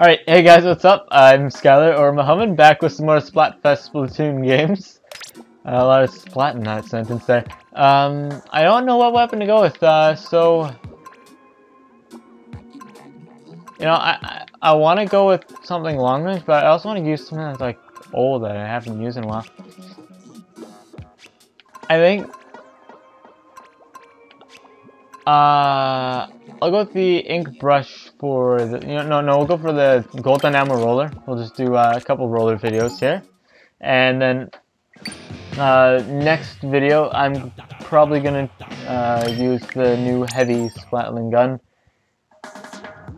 Alright, hey guys, what's up? I'm Skylar, or Muhammad, back with some more Splatfest Splatoon games. Uh, a lot of splat in that sentence there. Um, I don't know what weapon to go with, uh, so... You know, I, I, I want to go with something long range, but I also want to use something that's, like, old that I haven't used in a while. I think... Uh... I'll go with the ink brush for the, you know, no, no, we'll go for the gold dynamo roller. We'll just do uh, a couple roller videos here. And then uh, next video, I'm probably gonna uh, use the new heavy splatling gun.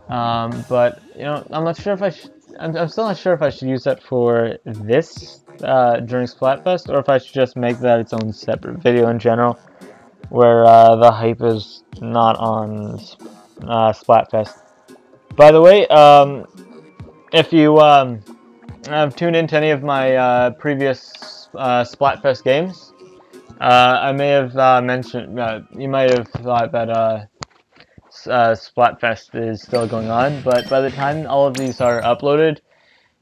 Um, but, you know, I'm not sure if I should, I'm, I'm, still not sure if I should use that for this uh, during Splatfest, or if I should just make that its own separate video in general where uh, the hype is not on uh, Splatfest. By the way, um, if you um, have tuned into any of my uh, previous uh, Splatfest games, uh, I may have uh, mentioned, you might have thought that Splatfest is still going on, but by the time all of these are uploaded,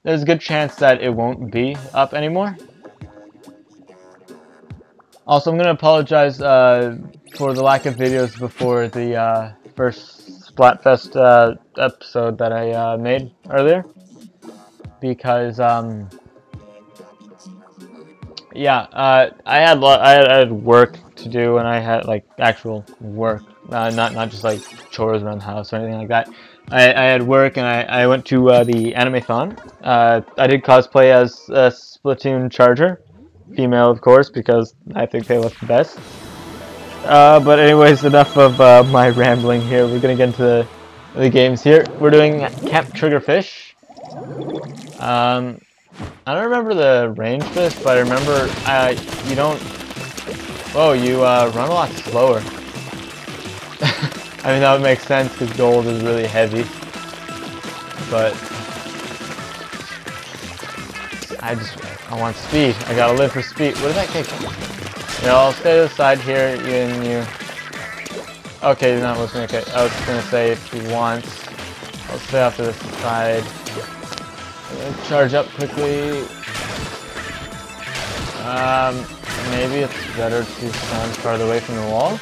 there's a good chance that it won't be up anymore. Also, I'm going to apologize uh, for the lack of videos before the uh, first Splatfest uh, episode that I uh, made earlier. Because, um, yeah, uh, I had I had, I had work to do, and I had like actual work, uh, not not just like chores around the house or anything like that. I, I had work, and I, I went to the Animethon. I did cosplay as Splatoon Charger female, of course, because I think they look the best. Uh, but anyways, enough of uh, my rambling here. We're gonna get into the, the games here. We're doing Camp Triggerfish. Um, I don't remember the range for this, but I remember uh, you don't... Whoa, you uh, run a lot slower. I mean, that would make sense because gold is really heavy. But... I just I want speed. I gotta live for speed. What did that kick? You know, I'll stay to the side here, you and you. Okay, you're not listening. Okay, I was gonna say if he wants, I'll stay off to the side. Charge up quickly. Um, maybe it's better to stand farther away from the wall.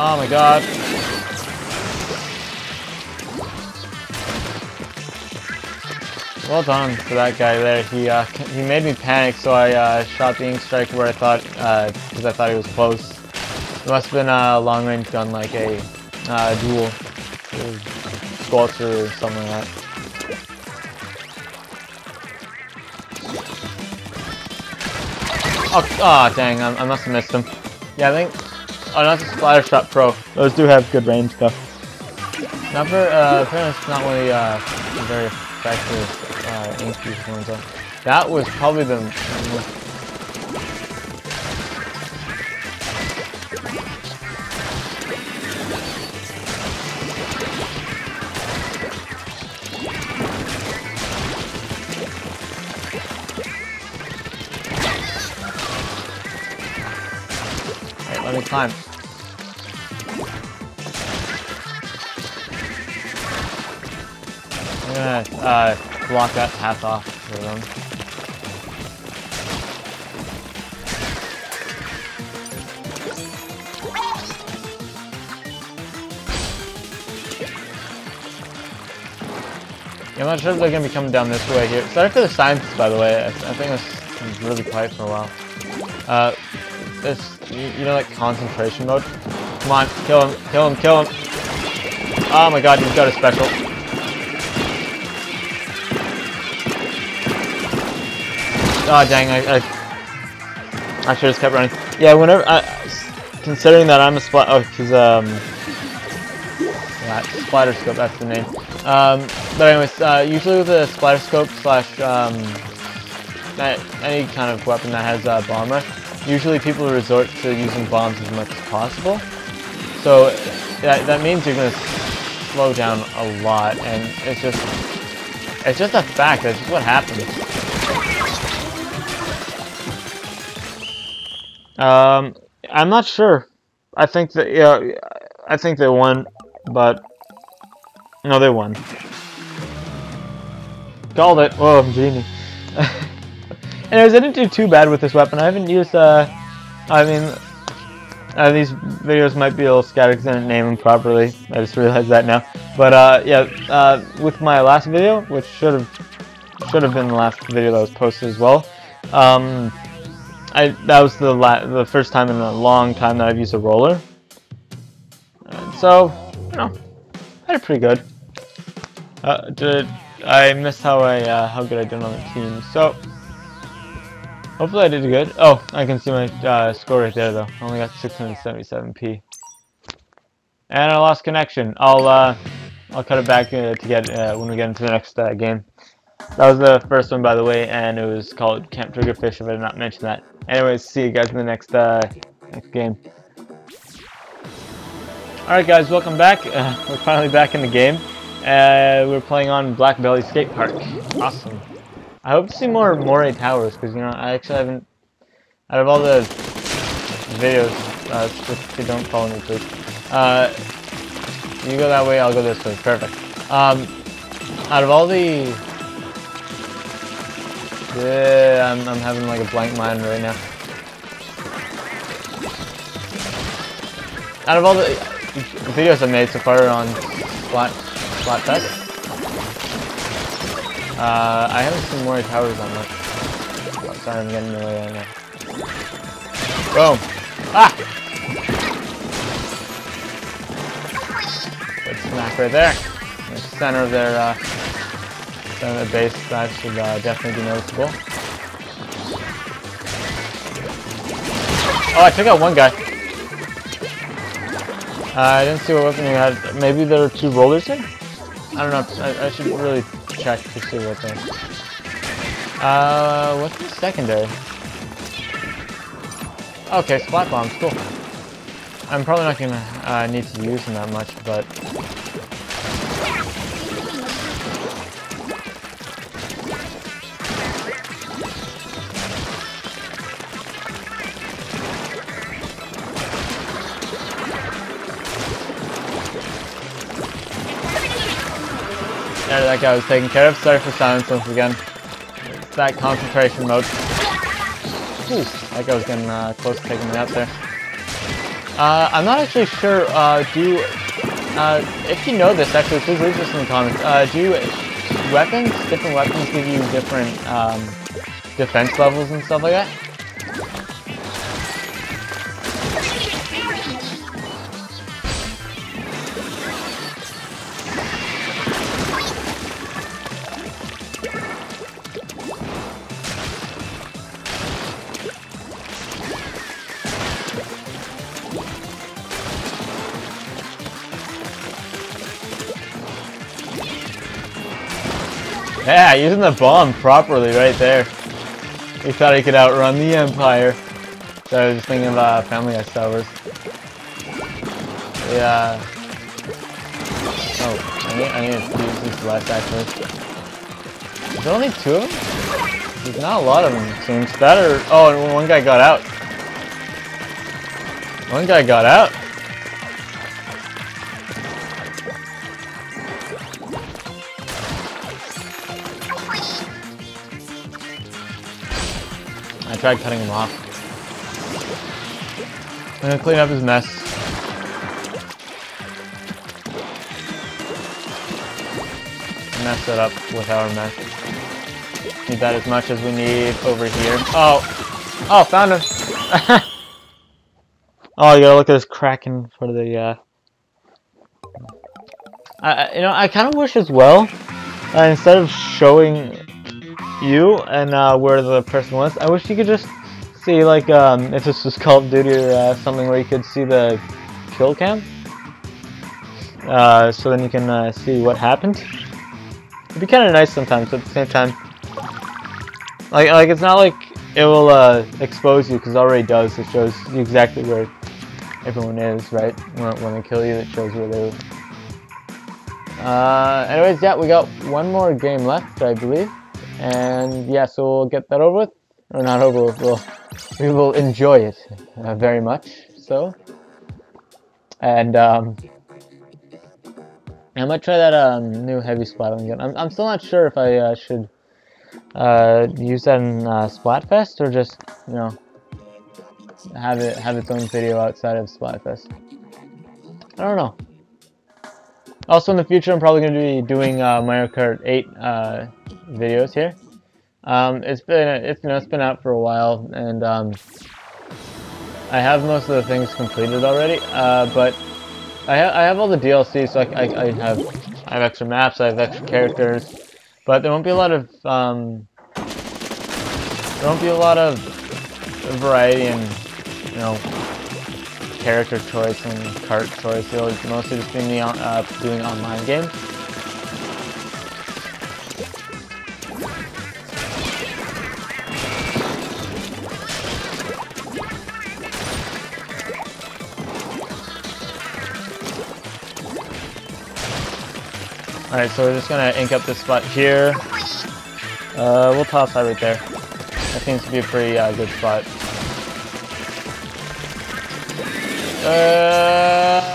Oh my god. Well done for that guy there. He uh, he made me panic, so I uh, shot the ink strike where I thought, because uh, I thought he was close. It must have been a long range gun, like a uh, dual squelcher or something like that. Oh, oh dang, I, I must have missed him. Yeah, I think Oh, that's a Splattershot Pro. Those do have good range though. Very, uh, apparently it's not really, uh, very effective, uh, ink use ones though. That was probably the most let me climb. Gonna uh, block that path off for them. Yeah, I'm not sure if they're gonna be coming down this way here. Sorry for the scientists, by the way. I, I think this is really quiet for a while. Uh, this, you, you know, like concentration mode. Come on, kill him, kill him, kill him. Oh my god, he's got a special. Oh dang, I, I, I should have kept running. Yeah, whenever, I, considering that I'm a splat, oh, because, um, yeah, splatter scope, that's the name. Um, but anyways, uh, usually with a splatter scope slash, um, any kind of weapon that has uh, bomb rush, usually people resort to using bombs as much as possible. So that, that means you're going to slow down a lot, and it's just It's just a fact. That's just what happened. Um, I'm not sure. I think that yeah, I think they won, but no, they won. Called it. Oh, I'm genie. Anyways, I didn't do too bad with this weapon. I haven't used. Uh, I mean, uh, these videos might be a little scattered because I didn't name them properly. I just realized that now. But uh, yeah, uh, with my last video, which should have should have been the last video that was posted as well. Um, I that was the the first time in a long time that I've used a roller. So, you know, I did pretty good. Uh, did I missed how I uh, how good I did on the team. So. Hopefully I did good. Oh, I can see my uh, score right there though. I only got 677p. And I lost connection. I'll uh, I'll cut it back uh, to get uh, when we get into the next game. That was the first one, by the way, and it was called Camp Triggerfish. If I did not mention that. Anyways, see you guys in the next uh, next game. All right, guys, welcome back. we're finally back in the game. we're playing on Blackbelly Skatepark. Awesome. I hope to see more Moray Towers, because, you know, I actually haven't... Out of all the videos, uh, just don't follow me, please. Uh, you go that way, I'll go this way. Perfect. Um, out of all the... Yeah, I'm, I'm having like a blank mind right now. Out of all the videos I've made so far on flat, Splatfest, uh, I haven't seen Moray Towers on that. Oh, sorry, I'm getting in the way right now. Boom! Ah! Good smack right there. The center of their, uh, center of their base. That should uh, definitely be noticeable. Oh, I took out one guy. Uh, I didn't see what weapon he had. Maybe there were two rollers here? I don't know. I, I should really check to see what they're. Uh, what's the secondary? Okay, splat bombs, cool. I'm probably not gonna uh, need to use them that much, but... There, that guy was taken care of. Sorry for silence once again. It's that concentration mode. Ooh, that guy was getting uh, close to taking me out there. Uh, I'm not actually sure, uh, do you, uh, if you know this, actually, please leave this in the comments. Uh, do you, weapons, different weapons give you different, um, defense levels and stuff like that? Yeah, using the bomb properly right there. He thought he could outrun the Empire. So I was just thinking about Family Guy Star Wars. Yeah. Oh, I need, I need to use this less actually. There's only two of them? There's not a lot of them, seems. That or... Oh, one guy got out. One guy got out. Tried cutting him off. I'm gonna clean up his mess. Mess it up with our mess. Need that as much as we need over here. Oh! Oh, found him! oh, you gotta look at this front of the, uh... I, you know, I kind of wish as well, uh, instead of showing you and uh, where the person was. I wish you could just see, like, um, if this was Call of Duty or uh, something where you could see the kill cam. Uh, so then you can uh, see what happened. It'd be kind of nice sometimes, but at the same time, like, like it's not like it will uh, expose you because it already does. It shows you exactly where everyone is, right? When, they kill you, it shows where they Uh, anyways, yeah, we got one more game left, I believe. And yeah, so we'll get that over with. Or not over with, we'll, we will enjoy it uh, very much, so. And, um, I might try that um, new heavy splat again. I'm, I'm still not sure if I uh, should uh, use that in uh, Splatfest or just, you know, have it have its own video outside of Splatfest. I don't know. Also, in the future, I'm probably going to be doing uh, Mario Kart 8 uh, videos here. Um, it's been it's you know it's been out for a while, and um, I have most of the things completed already. Uh, but I have I have all the DLC, so I, I, I, have I have extra maps, I have extra characters, but there won't be a lot of um, there won't be a lot of variety and you know character choice and cart choice. It'll mostly just be me uh, doing online games. Alright, so we're just gonna ink up this spot here. Uh, we'll toss that right there. That seems to be a pretty uh, good spot. Uh...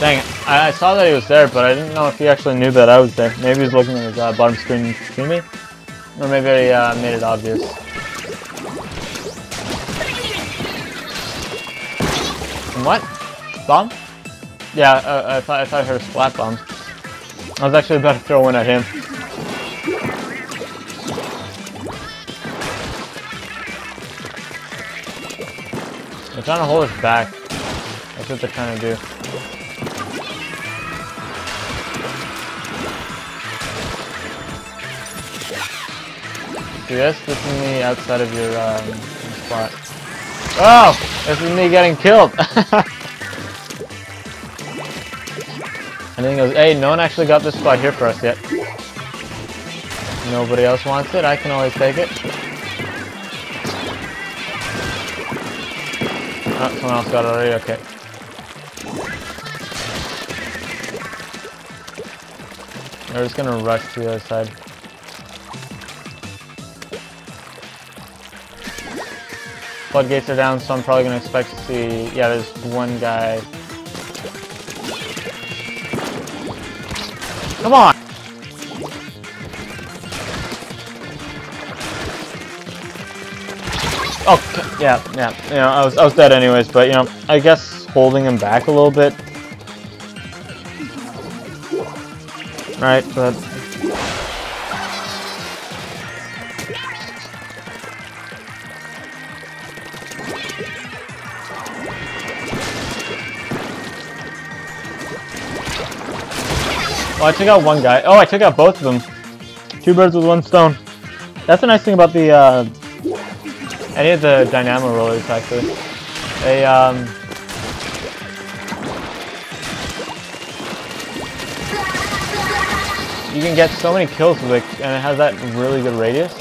Dang. I, I, saw that he was there, but I didn't know if he actually knew that I was there. Maybe he was looking at his uh, bottom screen see me. Or maybe I uh, made it obvious. what? Bomb? Yeah, uh, I, thought, I thought I heard a splat bomb. I was actually about to throw one at him. They're trying to hold us back. That's what they're trying to do. This? This is me outside of your um, spot. Oh! This is me getting killed! And then he goes, hey, no one actually got this spot here for us yet. Nobody else wants it, I can always take it. Oh, someone else got it already, okay. We're just gonna rush to the other side. Floodgates are down, so I'm probably gonna expect to see, yeah, there's one guy Come on! Oh, yeah, yeah, you know, I was, I was dead anyways, but, you know, I guess holding him back a little bit. Right, but Oh, I took out one guy. Oh, I took out both of them. Two birds with one stone. That's the nice thing about the, uh, any of the dynamo rollers, actually. They, um, you can get so many kills with it, and it has that really good radius.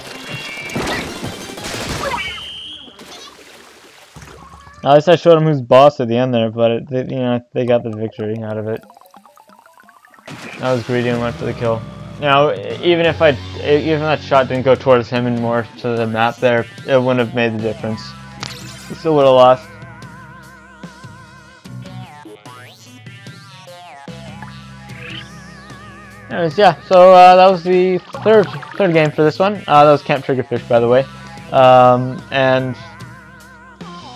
At least I showed him who's boss at the end there, but it, you know they got the victory out of it. I was greedy and went for the kill. Now, even if I, even that shot didn't go towards him and more to the map there, it wouldn't have made the difference. Still would have lost. Anyways, yeah, so uh, that was the third third game for this one. Uh, that was Camp Triggerfish, by the way. Um, and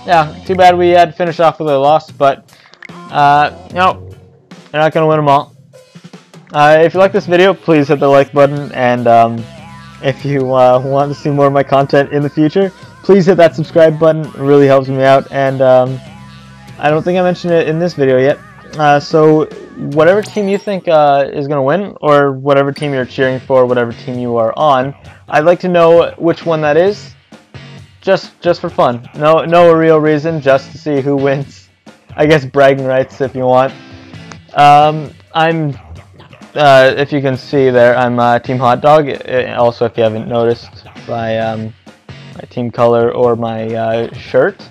yeah, too bad we had to finish off with a loss, but uh, know, you're not going to win them all. Uh, if you like this video, please hit the like button, and um, if you uh, want to see more of my content in the future, please hit that subscribe button. It really helps me out, and um, I don't think I mentioned it in this video yet. Uh, so whatever team you think uh, is going to win, or whatever team you're cheering for, whatever team you are on, I'd like to know which one that is, just just for fun. No, no real reason, just to see who wins. I guess bragging rights if you want. Um, I'm uh, if you can see there, I'm uh, Team Hot Dog. Also, if you haven't noticed by um, my team color or my uh, shirt.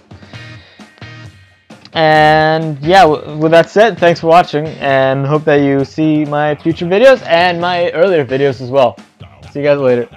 And yeah, with that said, thanks for watching, and hope that you see my future videos and my earlier videos as well. See you guys later.